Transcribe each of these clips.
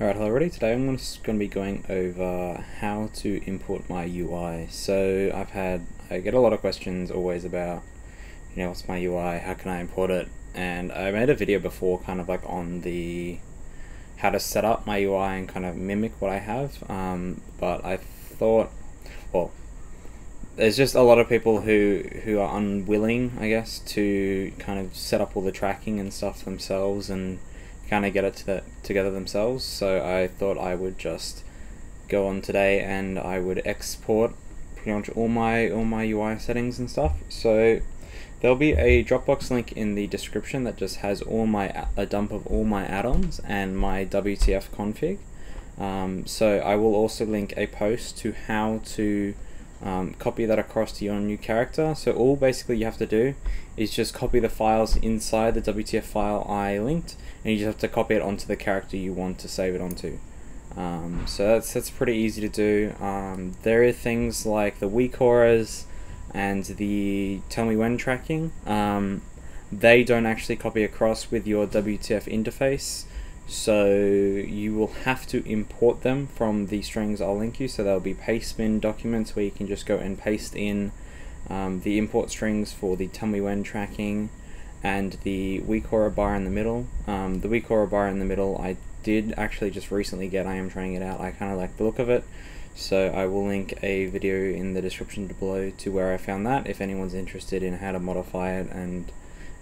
Alright, hello everybody. Today I'm just going to be going over how to import my UI. So I've had, I get a lot of questions always about, you know, what's my UI, how can I import it, and I made a video before kind of like on the, how to set up my UI and kind of mimic what I have, um, but I thought, well, there's just a lot of people who, who are unwilling, I guess, to kind of set up all the tracking and stuff themselves and kind of get it to the, together themselves. So I thought I would just go on today and I would export pretty much all my all my UI settings and stuff. So there'll be a Dropbox link in the description that just has all my a dump of all my add-ons and my WTF config. Um, so I will also link a post to how to um, copy that across to your new character. So all basically you have to do is just copy the files inside the WTF file I linked, and you just have to copy it onto the character you want to save it onto. Um, so that's that's pretty easy to do. Um, there are things like the weak and the TellMeWhen tracking. Um, they don't actually copy across with your WTF interface. So you will have to import them from the strings I'll link you. So there'll be pastebin documents where you can just go and paste in um, the import strings for the when tracking and the WeakAura bar in the middle. Um, the WeakAura bar in the middle I did actually just recently get. I am trying it out. I kind of like the look of it. So I will link a video in the description below to where I found that if anyone's interested in how to modify it and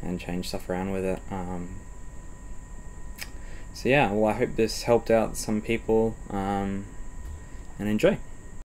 and change stuff around with it. Um, so yeah, well I hope this helped out some people um, and enjoy.